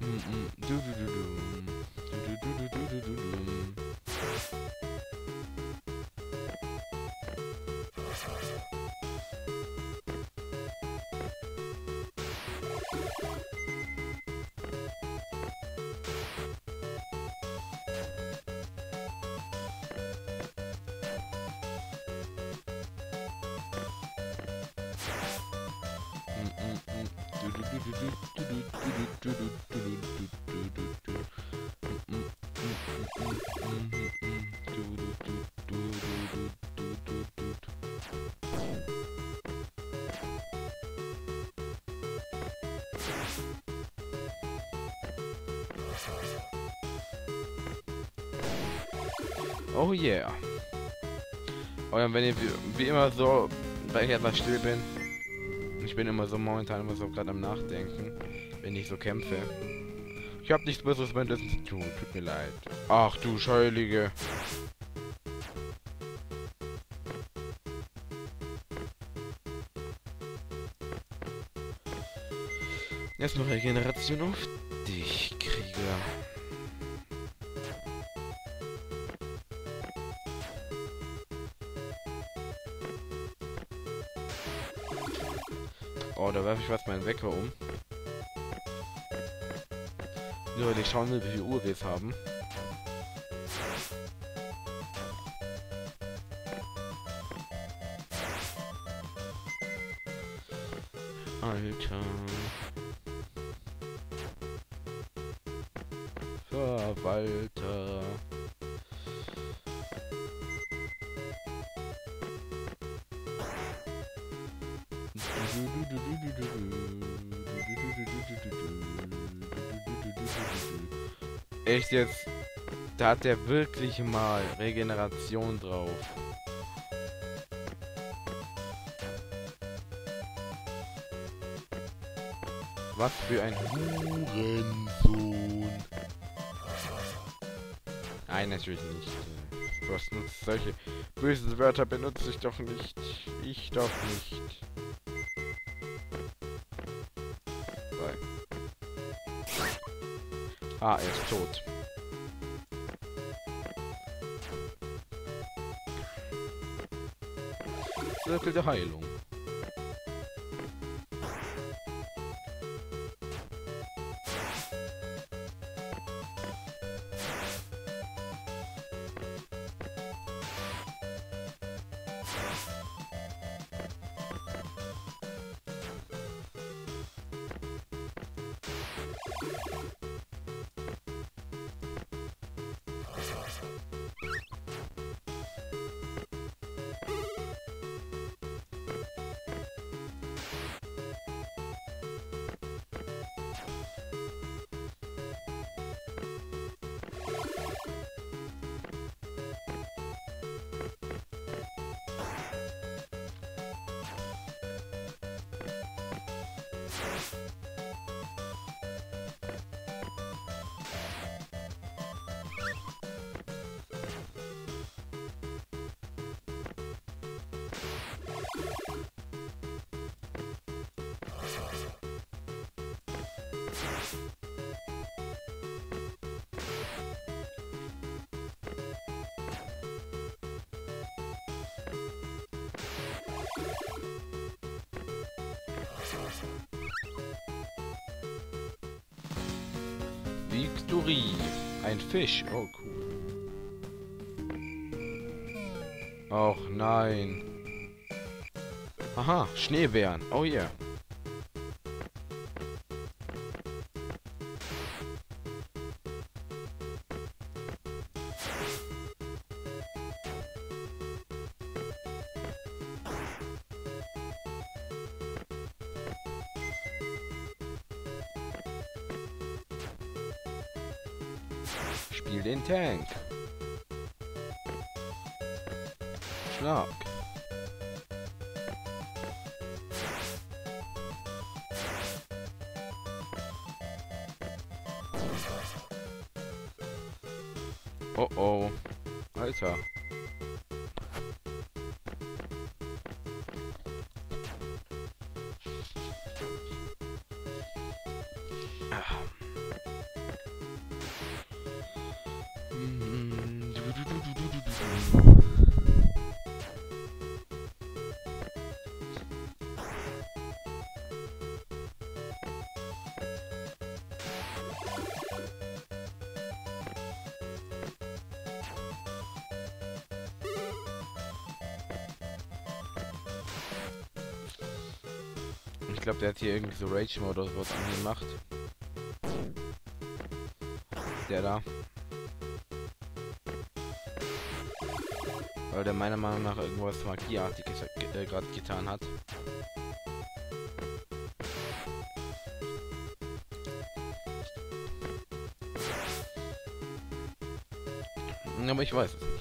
Mm -mm. Do do do do. Oh yeah. Oh ja, wenn ihr wie, wie immer so, weil ich etwas still bin, bin immer so momentan immer so gerade am Nachdenken, wenn ich so kämpfe. Ich habe nichts Besseres währenddessen zu tun, tut mir leid. Ach du Scheulige. Erstmal Regeneration auf werfe ich was meinen Wecker um. Nur weil ich schauen will, wie viel Uhr wir jetzt haben. Alter. Verwalter. Echt jetzt? Da hat der wirklich mal Regeneration drauf. Was für ein Hurensohn. Nein, natürlich nicht. Was nutzt solche bösen Wörter benutze ich doch nicht. Ich doch nicht. Zwei. Ah, er ist tot. Zirkel der Heilung. Victory. Ein Fisch. Oh, cool. Och, nein. Aha, Schneebären. Oh yeah. Spiel den Tank. Schlag. Oh oh. Alter. Glaube, der hat hier irgendwie so Rage Mode oder sowas angemacht. Der da. Weil der meiner Meinung nach irgendwas Magieartiges äh, gerade getan hat. Aber ich weiß es nicht.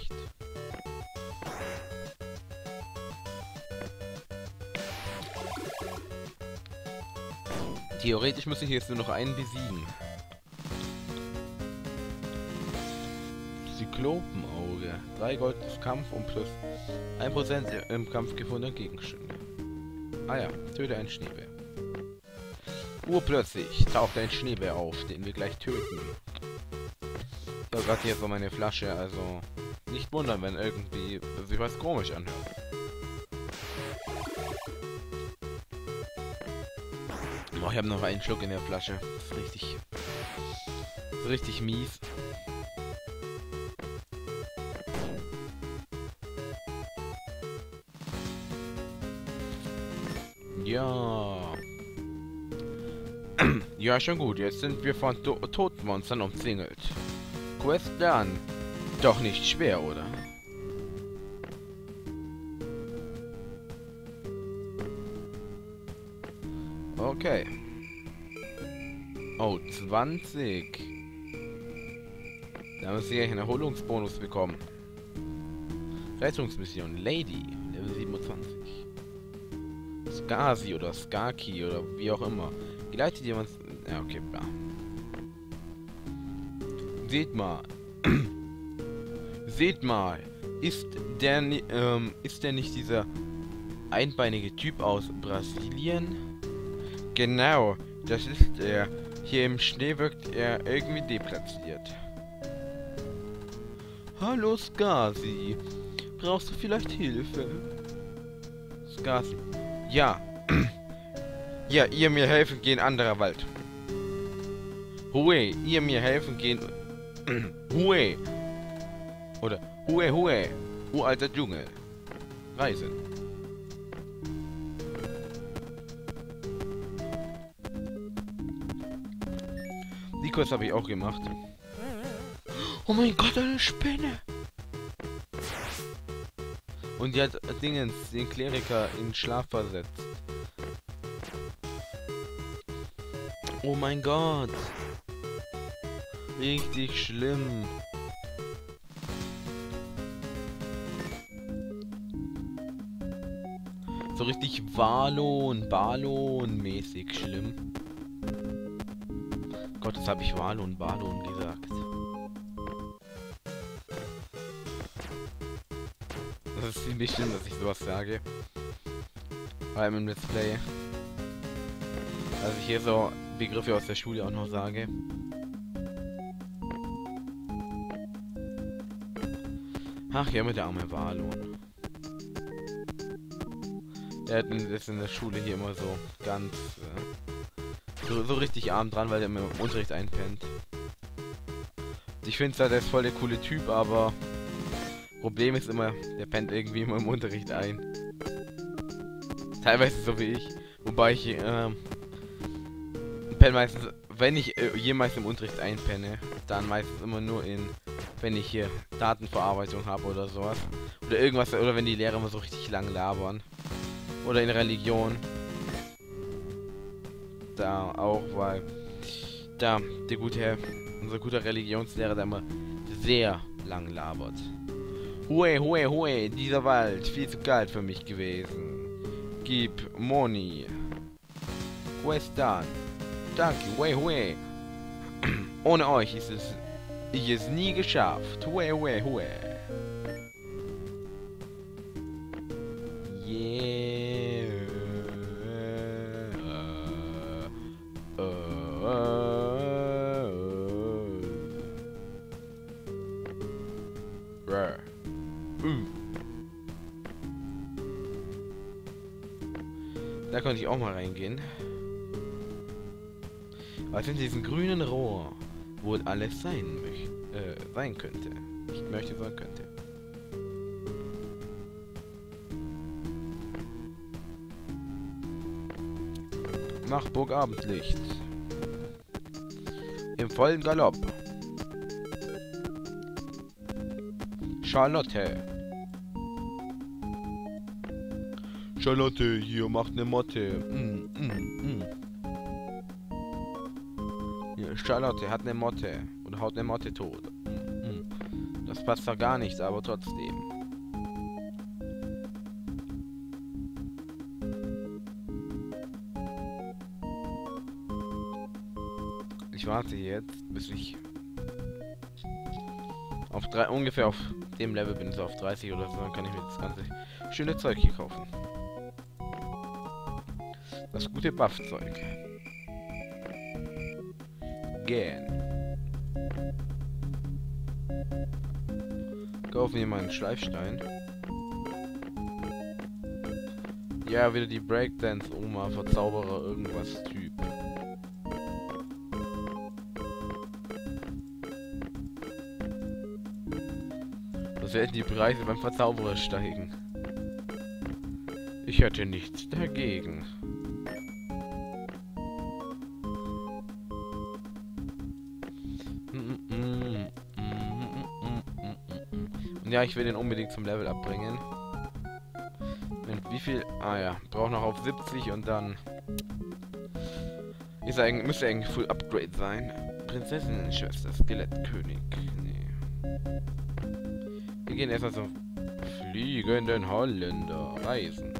Theoretisch muss ich jetzt nur noch einen besiegen. Zyklopenauge. Drei goldenes Kampf und plus 1% im Kampf gefundener Gegenstände. Ah ja, töte einen Schneebär. Urplötzlich taucht ein Schneebär auf, den wir gleich töten. So, gerade hier so meine Flasche, also nicht wundern, wenn irgendwie sich was komisch anhört. Oh, ich habe noch einen Schluck in der Flasche. Das ist richtig, richtig mies. Ja. ja, schon gut. Jetzt sind wir von to Totenmonstern umzingelt. Quest lernen. Doch nicht schwer, oder? Okay. Oh, 20. Da müssen wir einen Erholungsbonus bekommen. Rettungsmission. Lady. Level 27. Skasi oder Skaki oder wie auch immer. Geleitet jemand... Ja, okay, ja. Seht mal. Seht mal. Ist der, ähm, ist der nicht dieser einbeinige Typ aus Brasilien? Genau, das ist er. Hier im Schnee wirkt er irgendwie deplatziert. Hallo Skasi. Brauchst du vielleicht Hilfe? Skasi. Ja. ja, ihr mir helfen gehen anderer Wald. Hue, ihr mir helfen gehen. Hue. Oder Hue Hue. Uralter Dschungel. Reisen. Die Kurs habe ich auch gemacht. Oh mein Gott, eine Spinne! Und die hat Dingens, den Kleriker in Schlaf versetzt. Oh mein Gott. Richtig schlimm. So richtig Walon, Balon mäßig schlimm. Gott, das habe ich Walon, Balon gesagt. Das ist ziemlich schlimm, dass ich sowas sage. Vor allem im Let's Play. Also ich hier so Begriffe aus der Schule auch noch sage. Ach ja, mit der arme Walon. Der ist in der Schule hier immer so ganz so, so, richtig arm dran, weil der im Unterricht einpennt. Ich finde zwar, der ist voll der coole Typ, aber Problem ist immer, der pennt irgendwie immer im Unterricht ein. Teilweise so wie ich. Wobei ich, ähm, penne meistens, wenn ich äh, jemals im Unterricht einpenne, dann meistens immer nur in, wenn ich hier Datenverarbeitung habe oder sowas. Oder irgendwas, oder wenn die Lehrer immer so richtig lang labern. Oder in Religion. Da auch, weil da der gute Herr, unser guter Religionslehrer, der immer sehr lang labert. Hue, hue, hue, dieser Wald, viel zu kalt für mich gewesen. Gib Moni. Quest done. Danke, hue, hue. Ohne euch ist es, ich es nie geschafft. Hue, hue, hue. Da konnte ich auch mal reingehen. Was in diesem grünen Rohr wohl alles sein möchte, äh, sein könnte. Nicht möchte, sein könnte. Nach Burgabendlicht. Im vollen Galopp. Charlotte. Charlotte, hier macht eine Motte. Mm, mm, mm. Hier, Charlotte hat eine Motte und haut eine Motte tot. Mm, mm. Das passt doch gar nicht, aber trotzdem. Ich warte jetzt, bis ich auf drei, ungefähr auf dem Level bin, so auf 30 oder so, dann kann ich mir das ganze schöne Zeug hier kaufen. Das gute Buff-Zeug. Gern. Kaufen wir mal einen Schleifstein. Ja, wieder die Breakdance-Oma, Verzauberer, irgendwas Typ. Was werden die Preise beim Verzauberer steigen? Ich hätte nichts dagegen. Ja, ich will den unbedingt zum Level abbringen. Wie viel? Ah ja, braucht noch auf 70 und dann ist eigentlich, müsste eigentlich Full Upgrade sein. Prinzessinnen-Schwester, Skelettkönig. Nee. Wir gehen erstmal zum fliegenden Holländer reisen.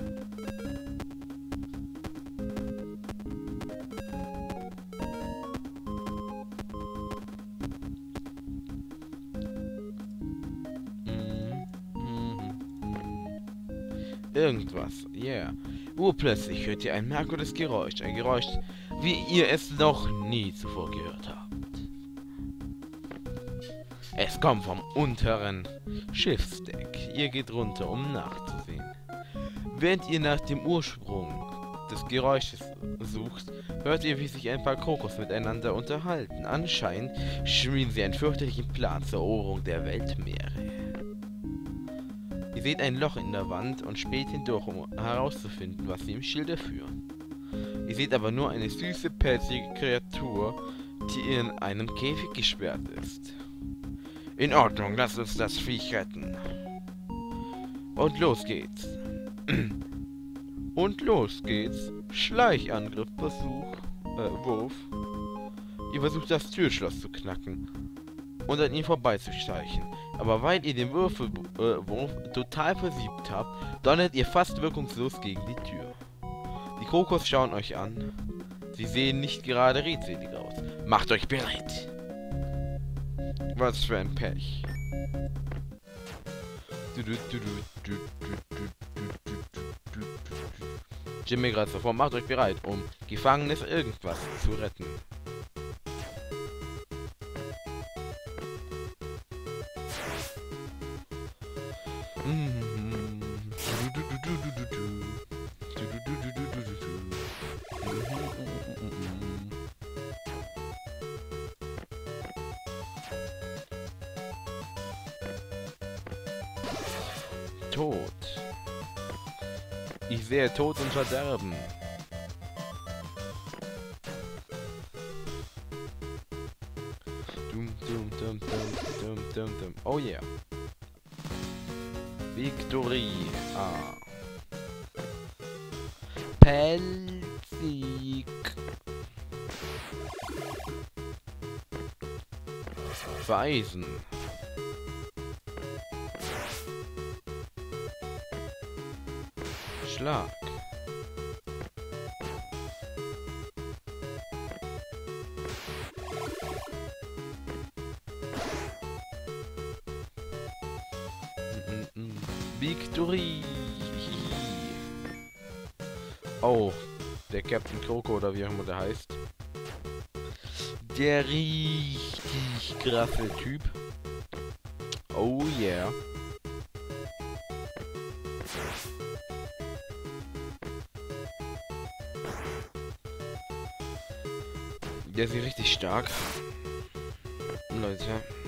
Irgendwas, yeah. Urplötzlich hört ihr ein merkwürdiges Geräusch. Ein Geräusch, wie ihr es noch nie zuvor gehört habt. Es kommt vom unteren Schiffsdeck. Ihr geht runter, um nachzusehen. Während ihr nach dem Ursprung des Geräusches sucht, hört ihr, wie sich ein paar Kokos miteinander unterhalten. Anscheinend schmieden sie einen fürchterlichen Plan zur Eroberung der Weltmeere. Ihr seht ein Loch in der Wand und späht hindurch, um herauszufinden, was sie im Schilde führen. Ihr seht aber nur eine süße, pelzige Kreatur, die in einem Käfig gesperrt ist. In Ordnung, lasst uns das Viech retten. Und los geht's. Und los geht's. Schleichangriff, Versuch, äh, Wurf. Ihr versucht das Türschloss zu knacken und an ihm vorbeizuschleichen. Aber weil ihr den Würfelwurf äh, total versiebt habt, donnert ihr fast wirkungslos gegen die Tür. Die Kokos schauen euch an. Sie sehen nicht gerade redselig aus. Macht euch bereit! Was für ein Pech. Jimmy gerade sofort, macht euch bereit, um Gefangenes irgendwas zu retten. Tod und Verderben. Oh yeah. Victory. Ah. Pelzig. Weisen. Schlag. Victory. Oh, der Captain Kroko oder wie auch immer der heißt. Der richtig krasse Typ. Oh yeah. Der ist richtig stark. Leute.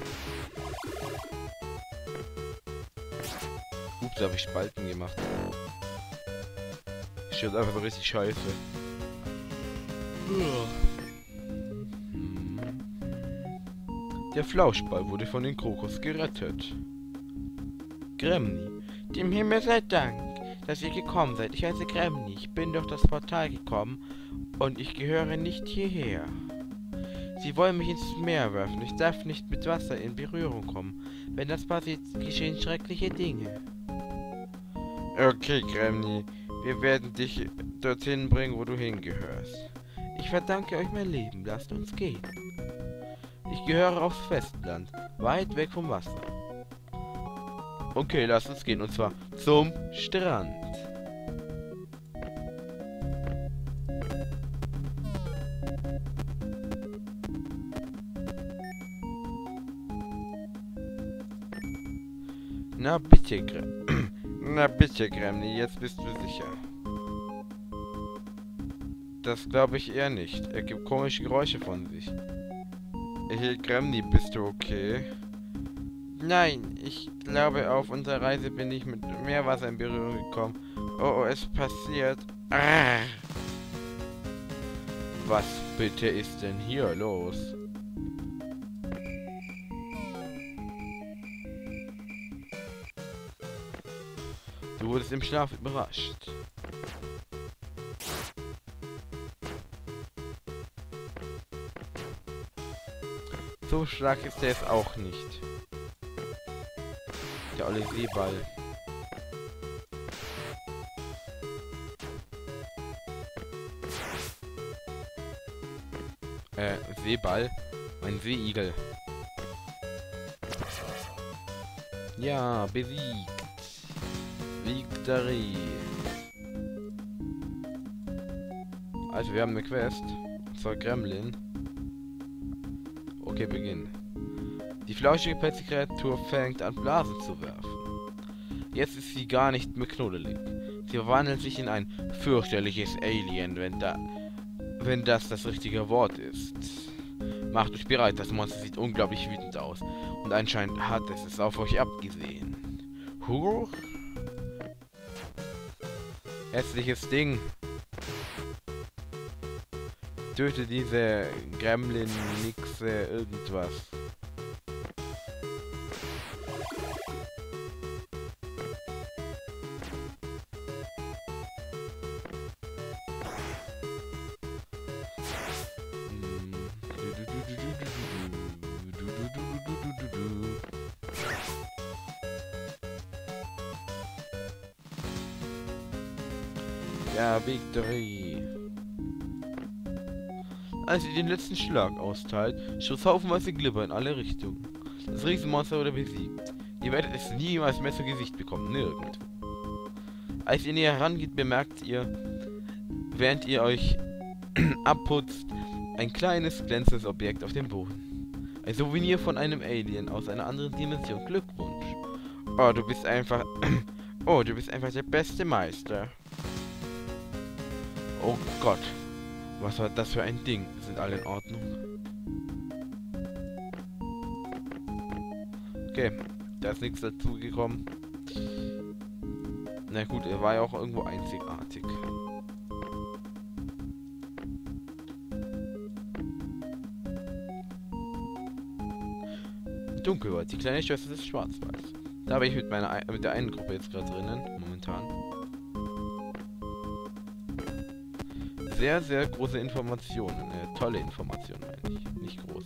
Ups, habe ich Spalten gemacht. Ich jetzt einfach so richtig scheiße. Der Flauschball wurde von den Krokus gerettet. Gremni, dem Himmel sei Dank, dass ihr gekommen seid. Ich heiße Gremni, ich bin durch das Portal gekommen und ich gehöre nicht hierher. Sie wollen mich ins Meer werfen. Ich darf nicht mit Wasser in Berührung kommen. Wenn das passiert, geschehen schreckliche Dinge. Okay, Gremni. Wir werden dich dorthin bringen, wo du hingehörst. Ich verdanke euch mein Leben. Lasst uns gehen. Ich gehöre aufs Festland, weit weg vom Wasser. Okay, lasst uns gehen. Und zwar zum Strand. Na bitte, Grem. Na bitte, Gremni, jetzt bist du sicher. Das glaube ich eher nicht. Er gibt komische Geräusche von sich. Hey, Gremni, bist du okay? Nein, ich glaube, auf unserer Reise bin ich mit Meerwasser in Berührung gekommen. Oh, oh es passiert. Ah. Was bitte ist denn hier los? Wurdest im Schlaf überrascht. So stark ist er es auch nicht. Der olle Seeball. Äh, Seeball? Mein Seeigel. Ja, besiegt. Victory. Also, wir haben eine Quest. Und zwar Gremlin. Okay, Beginn. Die flauschige Pelzkreatur fängt an Blasen zu werfen. Jetzt ist sie gar nicht mehr knuddelig. Sie verwandelt sich in ein fürchterliches Alien, wenn da wenn das das richtige Wort ist. Macht euch bereit, das Monster sieht unglaublich wütend aus. Und anscheinend hat es es auf euch abgesehen. Huch! Hässliches Ding. Töte diese Gremlin, Nixe, irgendwas. Victory. Als ihr den letzten Schlag austeilt, schoss haufenweise Glibber in alle Richtungen. Das Riesenmonster wurde besiegt. Ihr werdet es niemals mehr zu Gesicht bekommen, nirgendwo. Als ihr näher herangeht, bemerkt ihr, während ihr euch abputzt, ein kleines glänzendes Objekt auf dem Boden. Ein Souvenir von einem Alien aus einer anderen Dimension. Glückwunsch. Oh, du bist einfach... oh, du bist einfach der beste Meister. Oh Gott. Was war das für ein Ding? Sind alle in Ordnung? Okay. Da ist nichts dazugekommen. Na gut, er war ja auch irgendwo einzigartig. Dunkelwald, die kleine Schwester des Schwarzwalds. Da bin ich mit meiner mit der einen Gruppe jetzt gerade drinnen, momentan. Sehr, sehr große Informationen. Äh, tolle Informationen, meine ich. Nicht groß.